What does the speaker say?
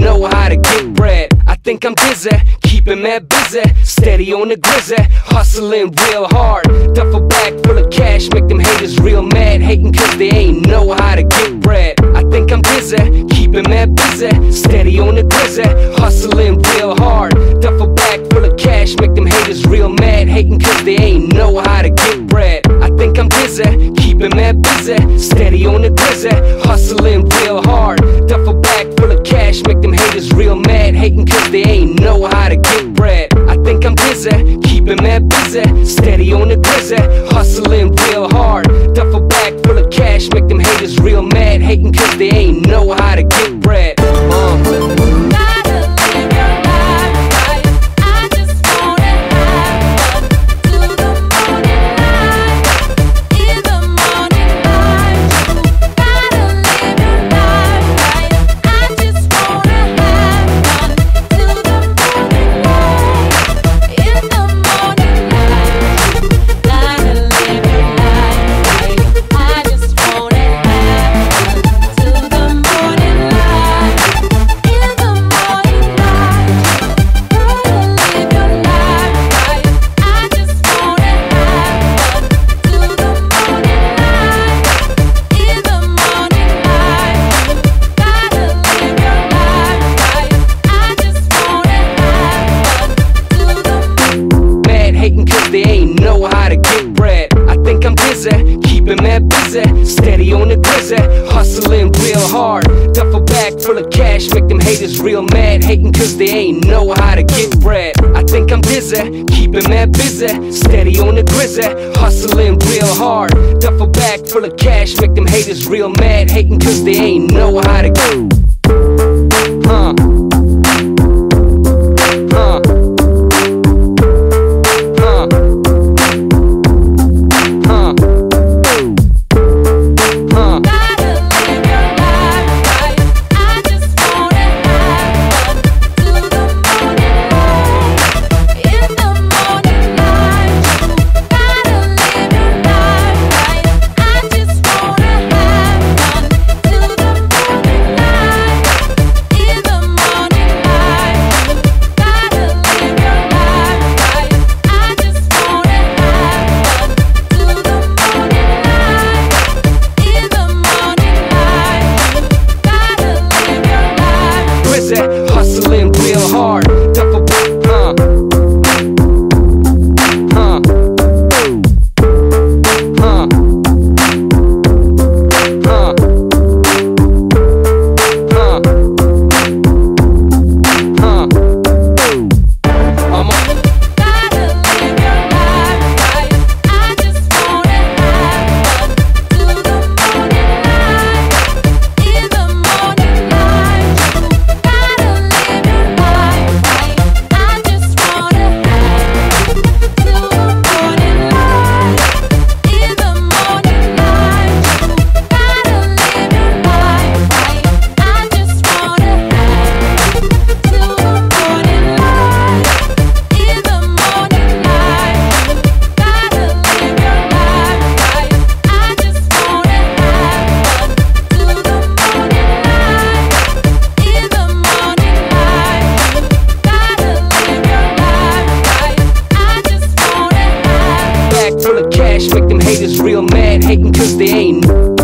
know how to get bread. I think I'm dizzy, keeping mad busy, steady on the glizzy, hustling real hard. Duffel bag full of cash, make them haters real mad, hating cause they ain't know how to get bread. I think I'm dizzy, keeping mad busy, steady on the glizzy, hustling real hard. Duffel bag full of cash, make them haters real mad, hating cause they ain't know how to get bread. I think I'm dizzy, keeping mad busy, steady on the glizzy, real mad, hating cause they ain't know how to get bread. I think I'm dizzy, keeping mad busy, steady on the glizzy, hustling real hard. Duffel bag full of cash, make them haters real mad, hating cause they ain't know how to get bread. Steady on the glizzy, hustling real hard. Duffel bag full of cash, make them haters real mad, hating cause they ain't know how to get bread. I think I'm dizzy, keeping mad busy, steady on the glizzy, hustling real hard. Duffel bag full of cash, make them haters real mad, hating cause they ain't know how to get. Cash, make them haters real mad, hating cause they ain't